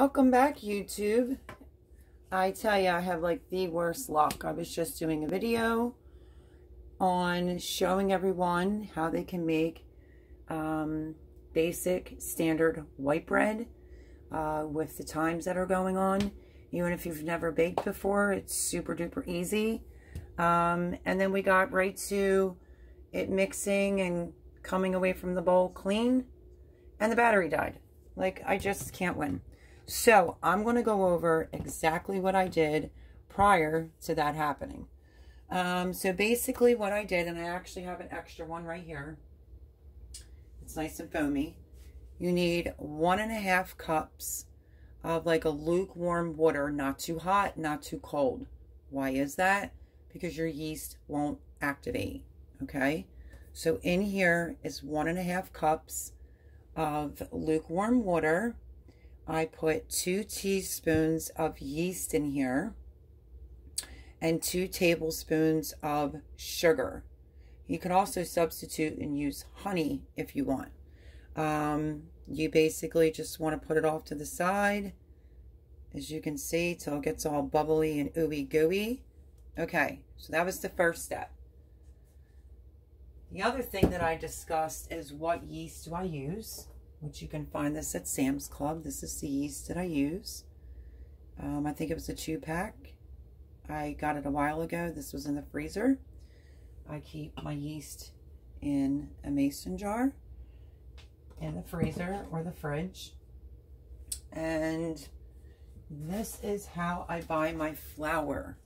Welcome back, YouTube. I tell you, I have like the worst luck. I was just doing a video on showing everyone how they can make um, basic standard white bread uh, with the times that are going on. Even if you've never baked before, it's super duper easy. Um, and then we got right to it mixing and coming away from the bowl clean. And the battery died. Like, I just can't win. So, I'm going to go over exactly what I did prior to that happening. Um, so, basically what I did, and I actually have an extra one right here. It's nice and foamy. You need one and a half cups of like a lukewarm water, not too hot, not too cold. Why is that? Because your yeast won't activate, okay? So in here is one and a half cups of lukewarm water. I put two teaspoons of yeast in here and two tablespoons of sugar. You can also substitute and use honey if you want. Um, you basically just want to put it off to the side, as you can see, till it gets all bubbly and ooey gooey. Okay, so that was the first step. The other thing that I discussed is what yeast do I use, which you can find this at Sam's Club. This is the yeast that I use. Um, I think it was a two pack. I got it a while ago. This was in the freezer. I keep my yeast in a mason jar in the freezer or the fridge. And this is how I buy my flour.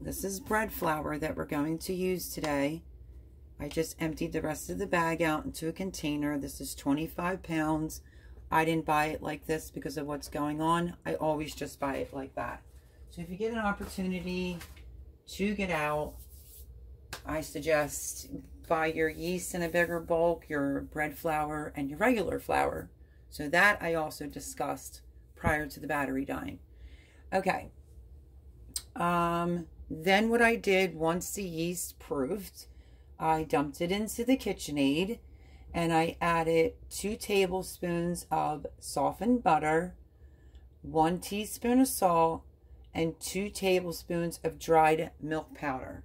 This is bread flour that we're going to use today. I just emptied the rest of the bag out into a container. This is 25 pounds. I didn't buy it like this because of what's going on. I always just buy it like that. So if you get an opportunity to get out, I suggest buy your yeast in a bigger bulk, your bread flour, and your regular flour. So that I also discussed prior to the battery dying. Okay. Um, then what I did once the yeast proofed, I dumped it into the KitchenAid and I added two tablespoons of softened butter, one teaspoon of salt, and two tablespoons of dried milk powder.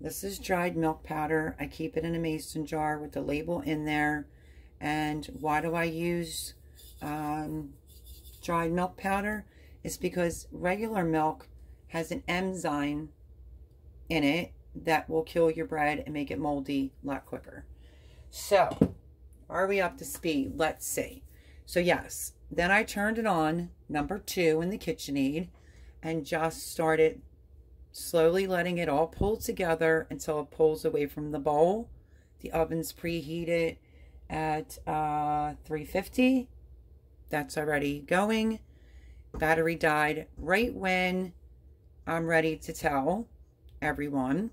This is dried milk powder. I keep it in a mason jar with the label in there. And why do I use um, dried milk powder? It's because regular milk has an enzyme in it that will kill your bread and make it moldy a lot quicker. So, are we up to speed? Let's see. So, yes, then I turned it on, number two in the KitchenAid, and just started slowly letting it all pull together until it pulls away from the bowl. The oven's preheated at uh, 350. That's already going. Battery died right when I'm ready to tell everyone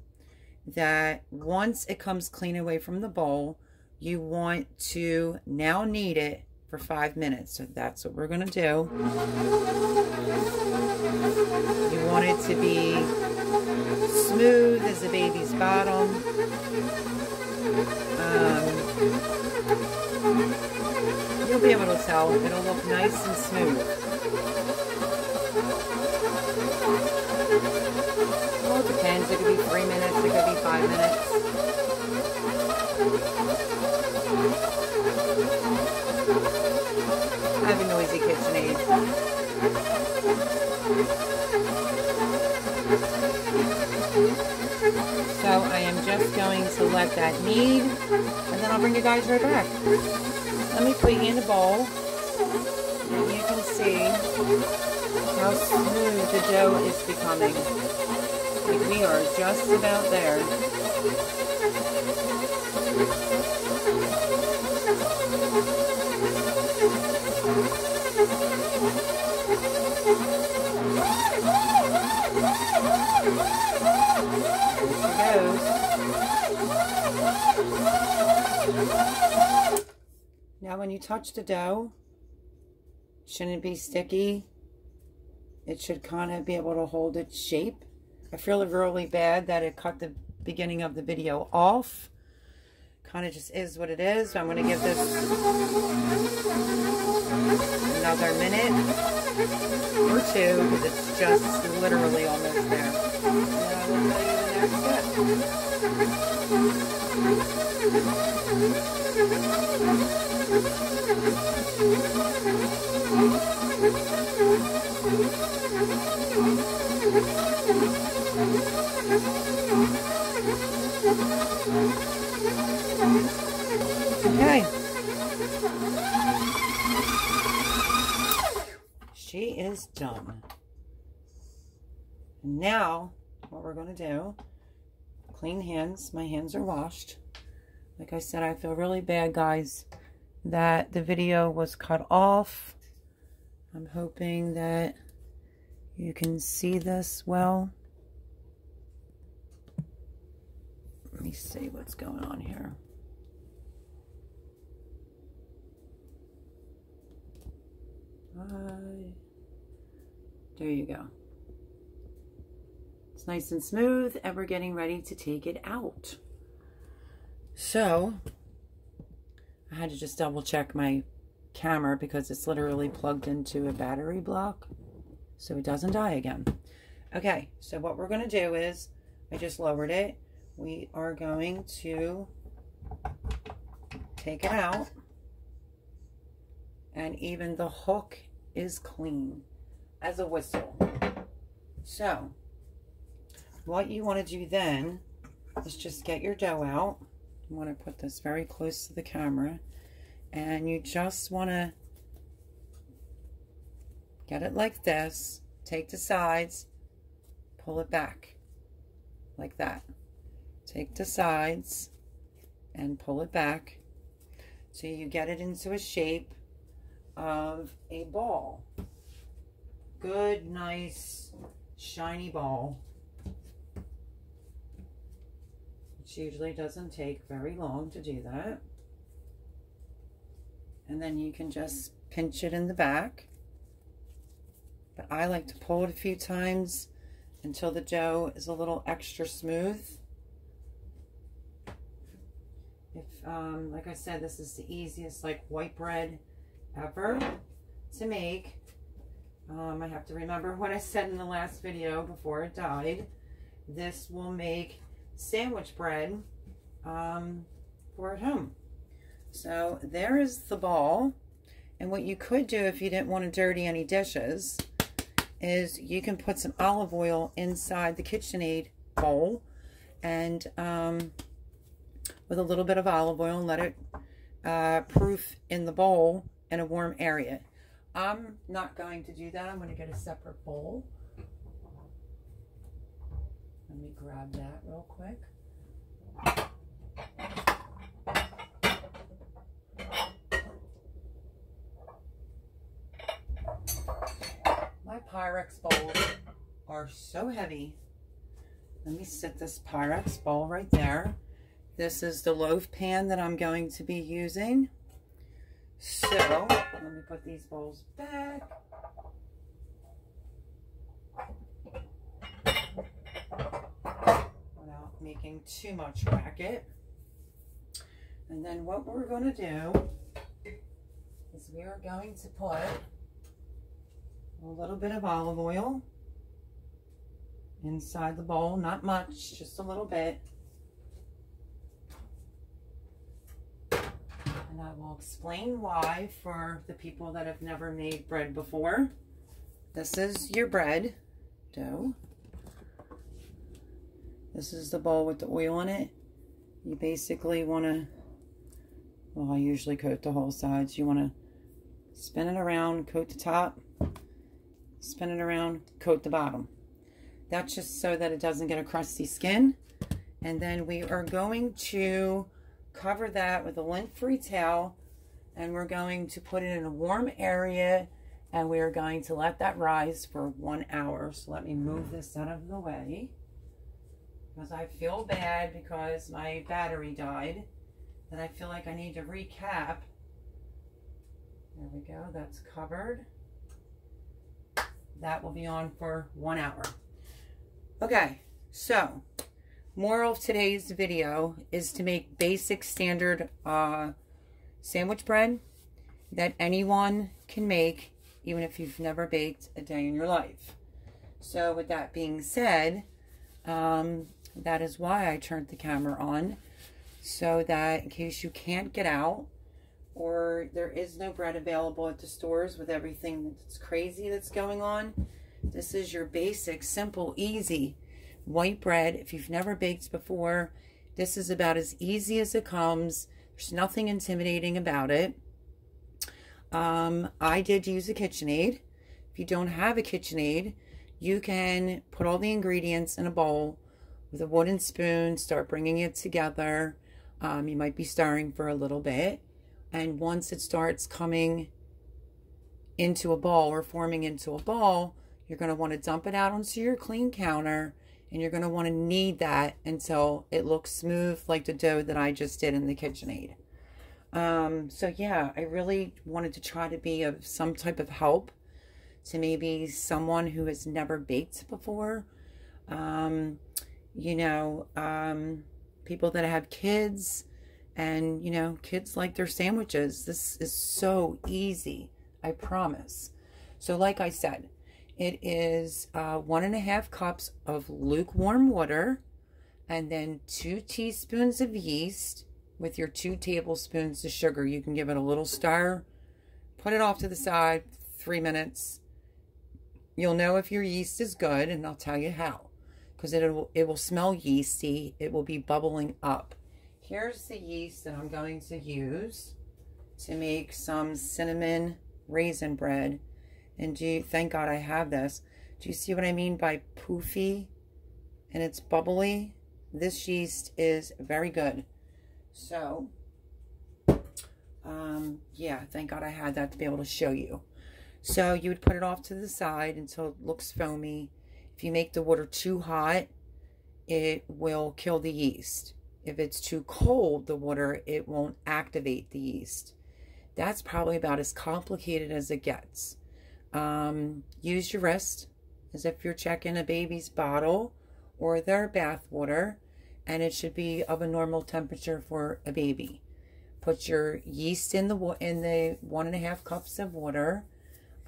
that once it comes clean away from the bowl, you want to now knead it for five minutes. So that's what we're going to do. You want it to be smooth as a baby's bottom. Um, you'll be able to tell. It'll look nice and smooth. It depends. It could be three minutes. It could be five minutes. I have a noisy KitchenAid. So I am just going to let that knead, and then I'll bring you guys right back. Let me put you in the bowl, and you can see how smooth the dough is becoming. We are just about there. Now when you touch the dough, shouldn't be sticky. It should kind of be able to hold its shape. I feel really bad that it cut the beginning of the video off. Kind of just is what it is. I'm going to give this another minute or two because it's just literally almost there. The next step. Okay. she is done. Now, what we're going to do, clean hands. My hands are washed. Like I said, I feel really bad, guys, that the video was cut off. I'm hoping that you can see this well. Let me see what's going on here. There you go. It's nice and smooth and we're getting ready to take it out. So, I had to just double check my camera because it's literally plugged into a battery block so it doesn't die again. Okay, so what we're going to do is, I just lowered it. We are going to take it out and even the hook is clean as a whistle. So, what you want to do then is just get your dough out. You want to put this very close to the camera. And you just want to get it like this. Take the sides, pull it back like that. Take the sides and pull it back so you get it into a shape of a ball good, nice, shiny ball. Which usually doesn't take very long to do that. And then you can just pinch it in the back. But I like to pull it a few times until the dough is a little extra smooth. If, um, like I said, this is the easiest like white bread ever to make. Um, I have to remember what I said in the last video before it died. This will make sandwich bread um, for at home. So there is the ball. And what you could do if you didn't want to dirty any dishes is you can put some olive oil inside the KitchenAid bowl and um, with a little bit of olive oil and let it uh, proof in the bowl in a warm area. I'm not going to do that. I'm going to get a separate bowl. Let me grab that real quick. My Pyrex bowls are so heavy. Let me set this Pyrex bowl right there. This is the loaf pan that I'm going to be using. So, let me put these bowls back. Without making too much racket. And then what we're going to do is we are going to put a little bit of olive oil inside the bowl. Not much, just a little bit. And I will explain why for the people that have never made bread before. This is your bread dough. This is the bowl with the oil in it. You basically want to, well, I usually coat the whole sides. You want to spin it around, coat the top, spin it around, coat the bottom. That's just so that it doesn't get a crusty skin. And then we are going to cover that with a lint-free towel and we're going to put it in a warm area and we are going to let that rise for one hour. So let me move this out of the way because I feel bad because my battery died and I feel like I need to recap. There we go, that's covered. That will be on for one hour. Okay, so moral of today's video is to make basic standard uh, sandwich bread that anyone can make even if you've never baked a day in your life. So with that being said, um, that is why I turned the camera on so that in case you can't get out or there is no bread available at the stores with everything that's crazy that's going on, this is your basic, simple, easy white bread. If you've never baked before, this is about as easy as it comes. There's nothing intimidating about it. Um, I did use a KitchenAid. If you don't have a KitchenAid, you can put all the ingredients in a bowl with a wooden spoon, start bringing it together. Um, you might be stirring for a little bit. And once it starts coming into a ball or forming into a ball, you're going to want to dump it out onto your clean counter and you're going to want to knead that until it looks smooth like the dough that I just did in the KitchenAid. Um, so yeah, I really wanted to try to be of some type of help to maybe someone who has never baked before. Um, you know, um, people that have kids and, you know, kids like their sandwiches. This is so easy, I promise. So like I said, it is uh, one and a half cups of lukewarm water and then two teaspoons of yeast with your two tablespoons of sugar. You can give it a little stir, put it off to the side, three minutes. You'll know if your yeast is good, and I'll tell you how. Because it will, it will smell yeasty. It will be bubbling up. Here's the yeast that I'm going to use to make some cinnamon raisin bread. And do you, thank God I have this. Do you see what I mean by poofy? And it's bubbly. This yeast is very good. So, um, yeah, thank God I had that to be able to show you. So you would put it off to the side until it looks foamy. If you make the water too hot, it will kill the yeast. If it's too cold, the water, it won't activate the yeast. That's probably about as complicated as it gets. Um, use your wrist as if you're checking a baby's bottle or their bath water and it should be of a normal temperature for a baby. Put your yeast in the in the one and a half cups of water,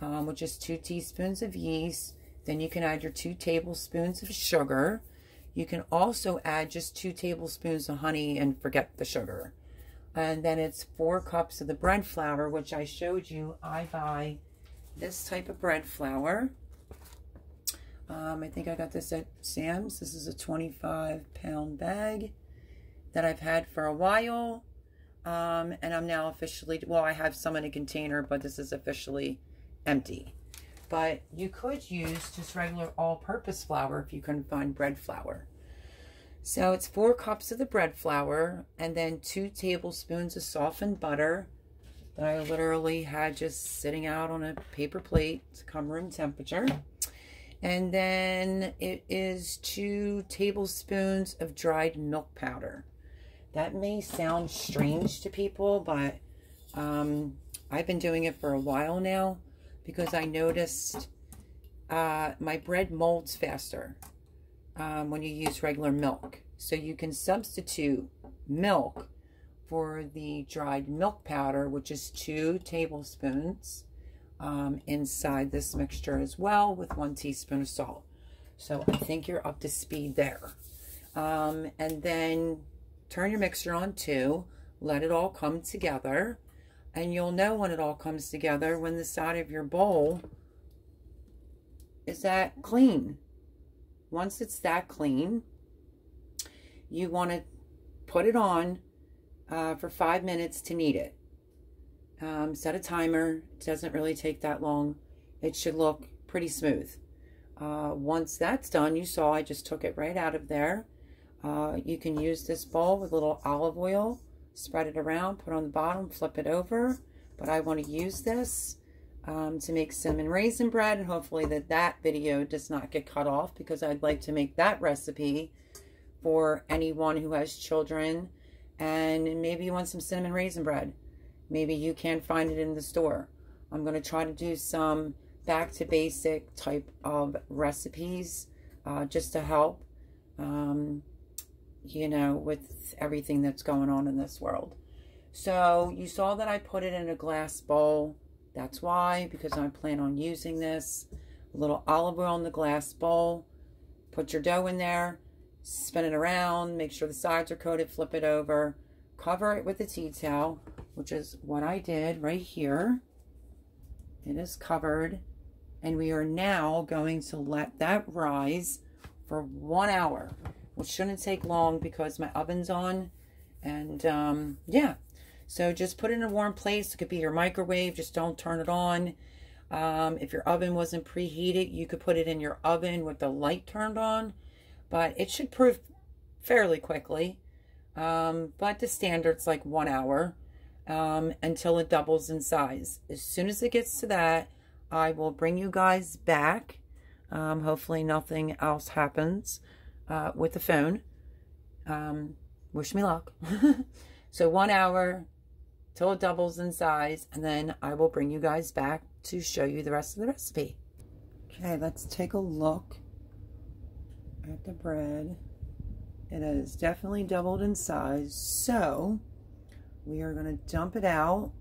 um, which is two teaspoons of yeast. Then you can add your two tablespoons of sugar. You can also add just two tablespoons of honey and forget the sugar. And then it's four cups of the bread flour, which I showed you. I buy this type of bread flour. Um, I think I got this at Sam's. This is a 25 pound bag that I've had for a while. Um, and I'm now officially, well, I have some in a container, but this is officially empty. But you could use just regular all-purpose flour if you couldn't find bread flour. So it's four cups of the bread flour and then two tablespoons of softened butter that I literally had just sitting out on a paper plate to come room temperature. And then it is two tablespoons of dried milk powder. That may sound strange to people, but um, I've been doing it for a while now because I noticed uh, my bread molds faster um, when you use regular milk. So you can substitute milk for the dried milk powder, which is two tablespoons um, inside this mixture as well with one teaspoon of salt. So I think you're up to speed there. Um, and then turn your mixer on two. Let it all come together. And you'll know when it all comes together when the side of your bowl is that clean. Once it's that clean, you want to put it on uh, for five minutes to knead it. Um, set a timer. It doesn't really take that long. It should look pretty smooth. Uh, once that's done, you saw I just took it right out of there. Uh, you can use this bowl with a little olive oil, spread it around, put on the bottom, flip it over. But I want to use this um, to make cinnamon raisin bread and hopefully that that video does not get cut off because I'd like to make that recipe for anyone who has children and maybe you want some cinnamon raisin bread. Maybe you can't find it in the store. I'm going to try to do some back to basic type of recipes uh, just to help, um, you know, with everything that's going on in this world. So you saw that I put it in a glass bowl That's why, because I plan on using this. A little olive oil in the glass bowl. Put your dough in there. Spin it around. Make sure the sides are coated. Flip it over. Cover it with a tea towel, which is what I did right here. It is covered. And we are now going to let that rise for one hour, which shouldn't take long because my oven's on. And um, yeah, so just put it in a warm place. It could be your microwave. Just don't turn it on. Um, if your oven wasn't preheated, you could put it in your oven with the light turned on. But it should proof fairly quickly. Um, but the standard's like one hour um, until it doubles in size. As soon as it gets to that, I will bring you guys back. Um, hopefully nothing else happens uh, with the phone. Um, wish me luck. so one hour till it doubles in size, and then I will bring you guys back to show you the rest of the recipe. Okay, let's take a look at the bread. It has definitely doubled in size, so we are going to dump it out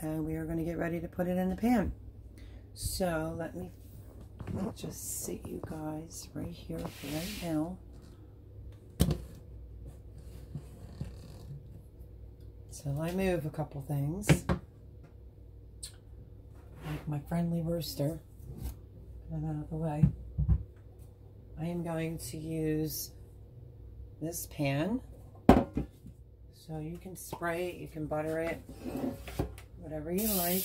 and we are going to get ready to put it in the pan. So let me just sit you guys right here for right now. So I move a couple things. Like my friendly rooster. Get out of the way. I am going to use this pan. So you can spray it, you can butter it, whatever you like.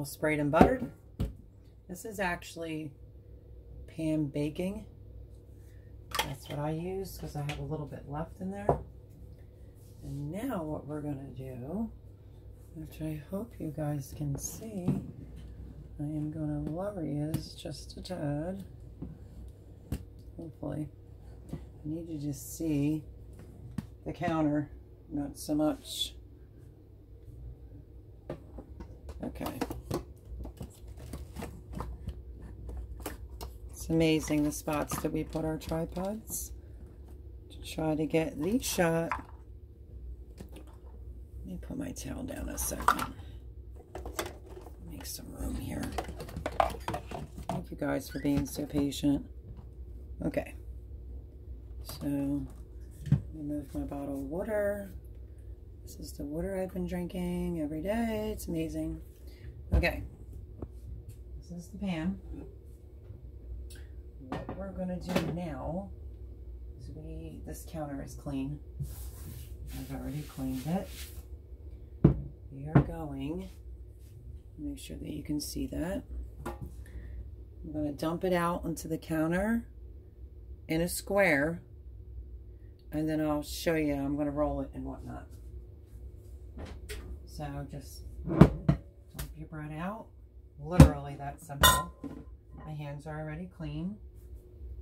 All sprayed and buttered. This is actually Pam Baking. That's what I use because I have a little bit left in there. And now what we're going to do, which I hope you guys can see, I am going to lower yours just a tad. Hopefully. I need you to see the counter, not so much. Okay. It's amazing the spots that we put our tripods to try to get the shot. Let me put my towel down a second. Make some room here. Thank you guys for being so patient. Okay. So, remove my bottle of water. This is the water I've been drinking every day. It's amazing. Okay. This is the pan what we're going to do now is we, this counter is clean. I've already cleaned it. We are going, make sure that you can see that. I'm going to dump it out onto the counter in a square and then I'll show you, I'm going to roll it and whatnot. So just your bread out. Literally that simple. My hands are already clean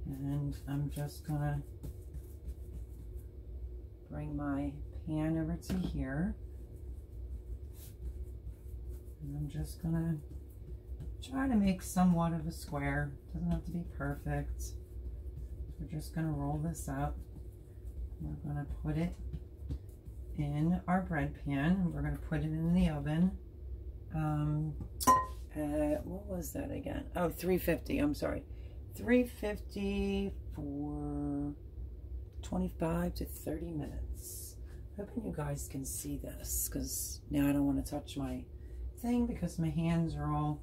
and I'm just gonna bring my pan over to here and I'm just gonna try to make somewhat of a square doesn't have to be perfect we're just gonna roll this up we're gonna put it in our bread pan And we're gonna put it in the oven um, at, what was that again oh 350 I'm sorry 350 for 25 to 30 minutes. Hoping you guys can see this because now I don't want to touch my thing because my hands are all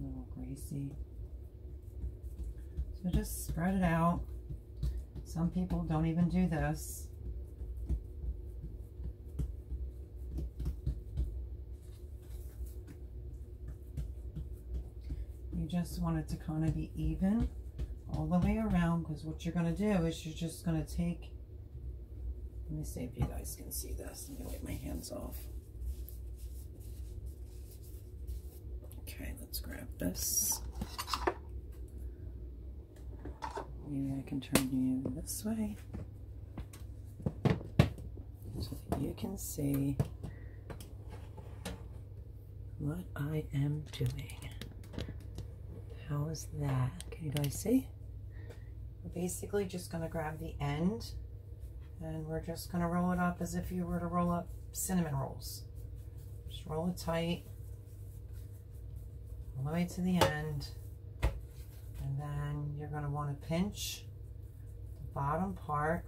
a little greasy. So just spread it out. Some people don't even do this. Just want it to kind of be even all the way around because what you're going to do is you're just going to take, let me see if you guys can see this. Let me wipe my hands off. Okay, let's grab this. Maybe I can turn you this way so that you can see what I am doing. How is that? Can you guys see? basically just going to grab the end and we're just going to roll it up as if you were to roll up cinnamon rolls. Just roll it tight all the way to the end. And then you're going to want to pinch the bottom part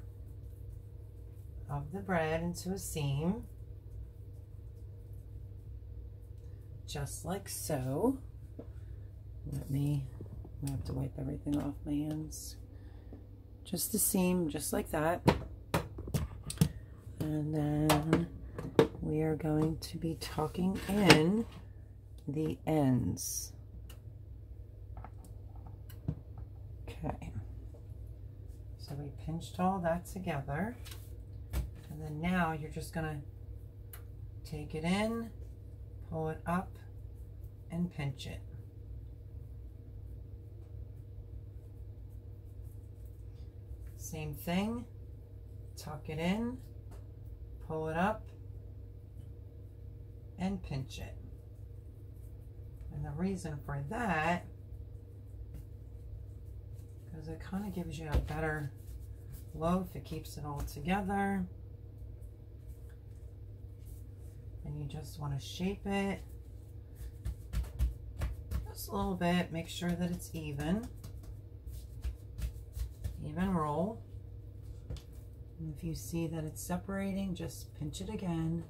of the bread into a seam. Just like so. Let me, I have to wipe everything off my hands. Just the seam, just like that. And then we are going to be tucking in the ends. Okay. So we pinched all that together. And then now you're just going to take it in, pull it up, and pinch it. Same thing, tuck it in, pull it up, and pinch it. And the reason for that, because it kind of gives you a better loaf, it keeps it all together. And you just want to shape it just a little bit, make sure that it's even. Even roll. And if you see that it's separating, just pinch it again.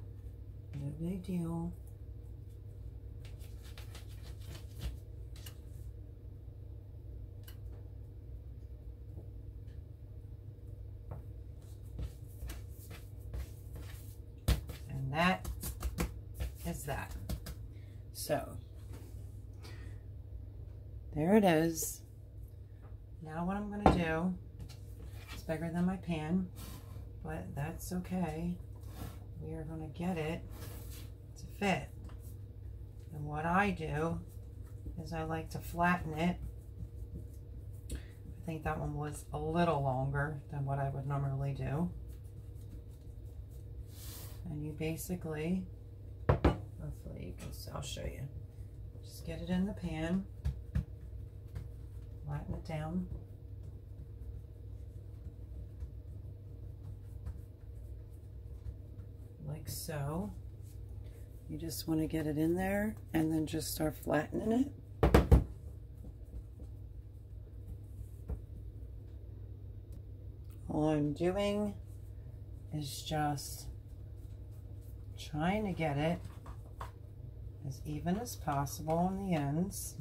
No big deal. And that is that. So, there it is. Now what I'm going to do, it's bigger than my pan, but that's okay. We are going to get it to fit. And what I do is I like to flatten it. I think that one was a little longer than what I would normally do. And you basically, hopefully you can, see I'll show you. Just get it in the pan, flatten it down. Like so. You just want to get it in there and then just start flattening it. All I'm doing is just trying to get it as even as possible on the ends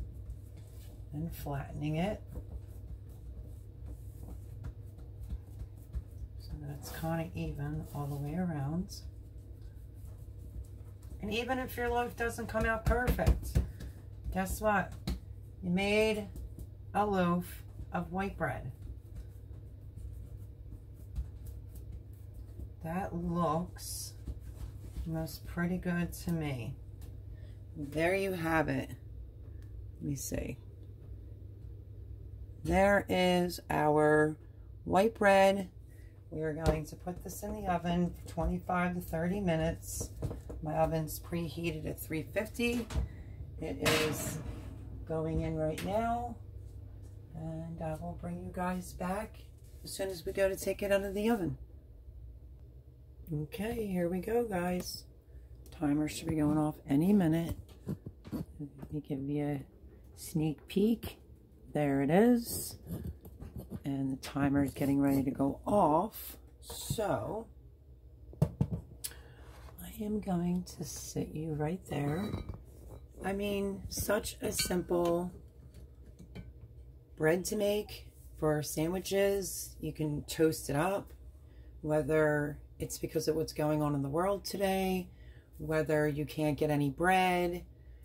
and flattening it so that it's kind of even all the way around. And even if your loaf doesn't come out perfect, guess what? You made a loaf of white bread. That looks most pretty good to me. There you have it. Let me see. There is our white bread. We are going to put this in the oven for 25 to 30 minutes. My oven's preheated at 350. It is going in right now. And I will bring you guys back as soon as we go to take it out of the oven. Okay, here we go, guys. Timer should be going off any minute. Let me give you a sneak peek. There it is. And the timer is getting ready to go off. So, I am going to sit you right there. I mean, such a simple bread to make for sandwiches. You can toast it up, whether it's because of what's going on in the world today, whether you can't get any bread,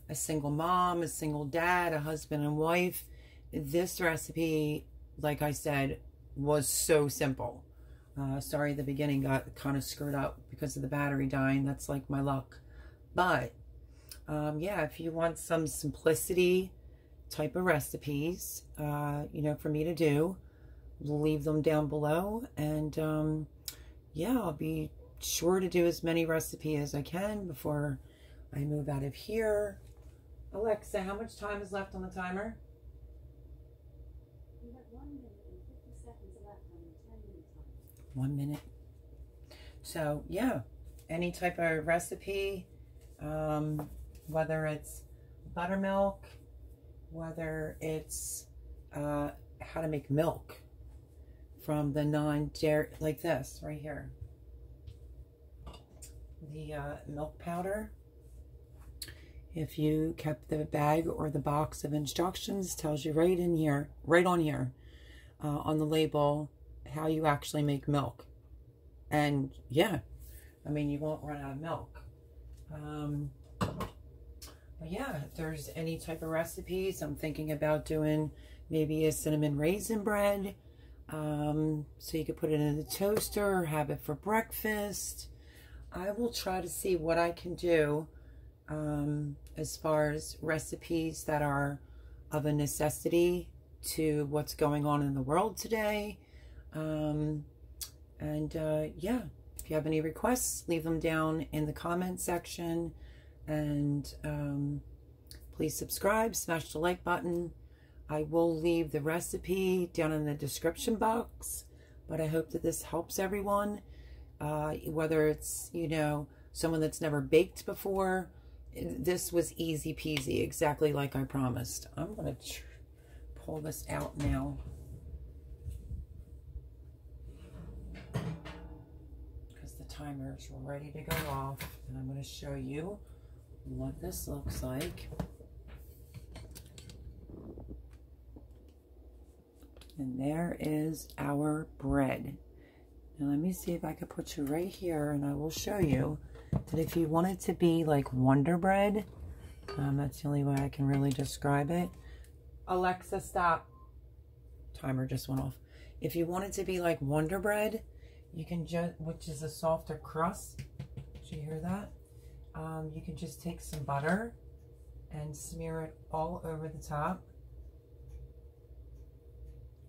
a single mom, a single dad, a husband and wife. This recipe, like I said, was so simple. Uh, sorry, the beginning got kind of screwed up because of the battery dying. That's like my luck. But, um, yeah, if you want some simplicity type of recipes, uh, you know, for me to do, leave them down below. And, um, yeah, I'll be sure to do as many recipes as I can before I move out of here. Alexa, how much time is left on the timer? You have one minute and 50 seconds One minute. So, yeah, any type of recipe, um, whether it's buttermilk, whether it's uh, how to make milk from the non-dairy, like this right here. The uh, milk powder. If you kept the bag or the box of instructions, tells you right in here, right on here, uh, on the label, how you actually make milk. And yeah, I mean, you won't run out of milk. Um, but yeah, if there's any type of recipes, I'm thinking about doing maybe a cinnamon raisin bread. Um, so you could put it in the toaster or have it for breakfast. I will try to see what I can do um, as far as recipes that are of a necessity to what's going on in the world today. Um, and uh, yeah, if you have any requests, leave them down in the comment section. And um, please subscribe, smash the like button. I will leave the recipe down in the description box. But I hope that this helps everyone. Uh, whether it's, you know, someone that's never baked before. This was easy peasy, exactly like I promised. I'm going to pull this out now. Timer is ready to go off. And I'm going to show you what this looks like. And there is our bread. Now let me see if I could put you right here and I will show you that if you want it to be like Wonder Bread, um, that's the only way I can really describe it. Alexa, stop. Timer just went off. If you want it to be like Wonder Bread, you can just, which is a softer crust. Did you hear that? um, you can just take some butter and smear it all over the top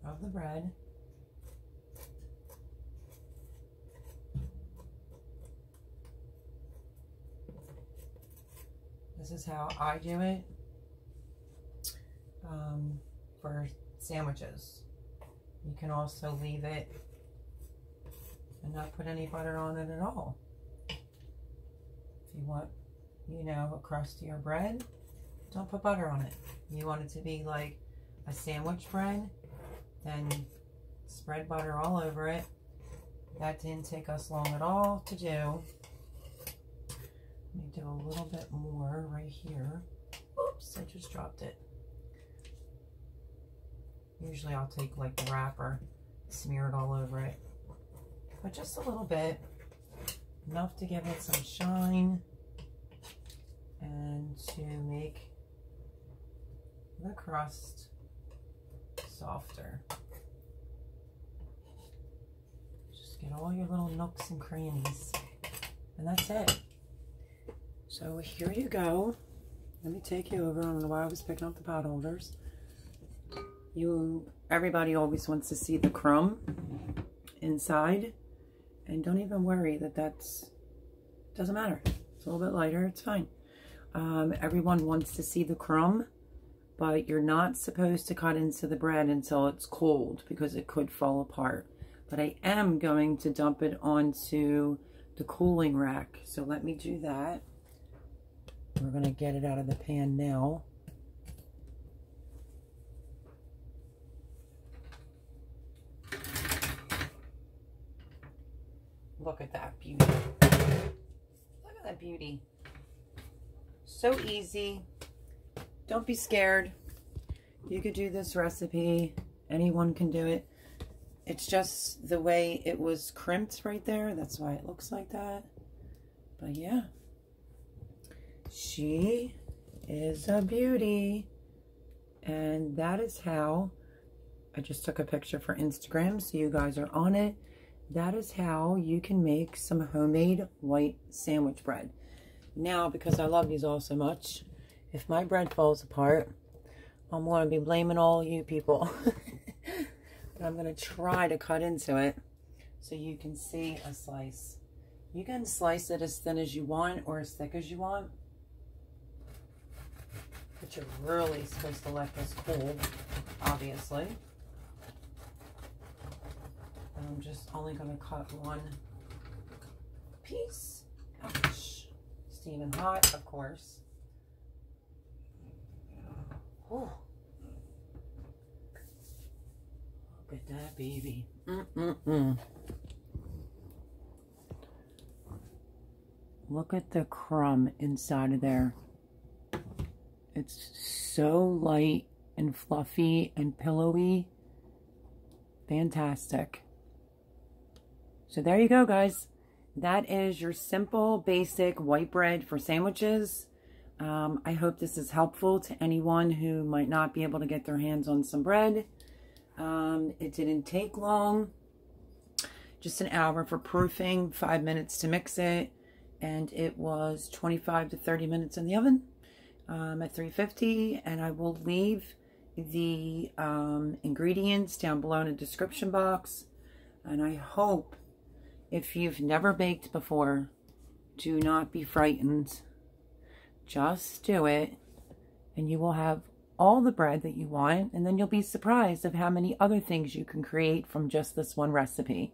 of the bread. This is how I do it um, for sandwiches. You can also leave it and not put any butter on it at all. If you want, you know, a crustier bread, don't put butter on it. You want it to be like a sandwich bread, then spread butter all over it. That didn't take us long at all to do. Let me do a little bit more right here. Oops, I just dropped it. Usually I'll take like the wrapper, smear it all over it. But just a little bit enough to give it some shine and to make the crust softer. Just get all your little nooks and crannies. And that's it. So here you go. Let me take you over. I don't know why I was picking up the pot holders. You, everybody always wants to see the crumb inside. And don't even worry that that's, doesn't matter. It's a little bit lighter, it's fine. Um, everyone wants to see the crumb, but you're not supposed to cut into the bread until it's cold because it could fall apart. But I am going to dump it onto the cooling rack. So let me do that. We're going to get it out of the pan now. Look at that beauty. Look at that beauty. So easy. Don't be scared. You could do this recipe. Anyone can do it. It's just the way it was crimped right there. That's why it looks like that. But yeah. She is a beauty. And that is how I just took a picture for Instagram so you guys are on it that is how you can make some homemade white sandwich bread. Now, because I love these all so much, if my bread falls apart, I'm going to be blaming all you people. but I'm going to try to cut into it so you can see a slice. You can slice it as thin as you want or as thick as you want. But you're really supposed to let this cool, obviously. I'm just only going to cut one piece. Ouch. Steaming hot, of course. Oh. Look at that baby. Mm-mm-mm. Look at the crumb inside of there. It's so light and fluffy and pillowy. Fantastic. So there you go, guys. That is your simple, basic white bread for sandwiches. Um, I hope this is helpful to anyone who might not be able to get their hands on some bread. Um, it didn't take long. Just an hour for proofing, five minutes to mix it, and it was 25 to 30 minutes in the oven um, at 350. And I will leave the um, ingredients down below in the description box. And I hope if you've never baked before, do not be frightened. Just do it and you will have all the bread that you want and then you'll be surprised of how many other things you can create from just this one recipe.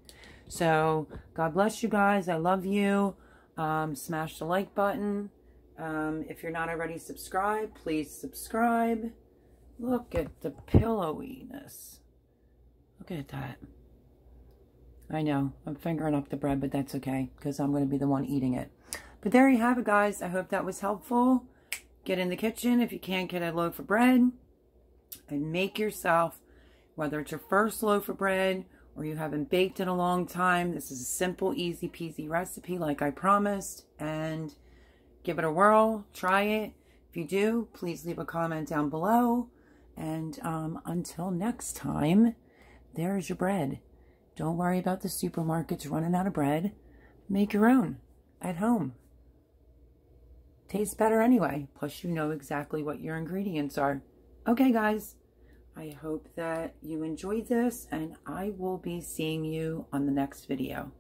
So God bless you guys. I love you. Um, smash the like button. Um, if you're not already subscribed, please subscribe. Look at the pillowiness. Look at that. I know. I'm fingering up the bread, but that's okay because I'm going to be the one eating it. But there you have it, guys. I hope that was helpful. Get in the kitchen if you can't get a loaf of bread and make yourself, whether it's your first loaf of bread or you haven't baked in a long time. This is a simple, easy peasy recipe like I promised. And give it a whirl. Try it. If you do, please leave a comment down below. And um, until next time, there's your bread. Don't worry about the supermarkets running out of bread. Make your own at home. Tastes better anyway. Plus, you know exactly what your ingredients are. Okay, guys. I hope that you enjoyed this, and I will be seeing you on the next video.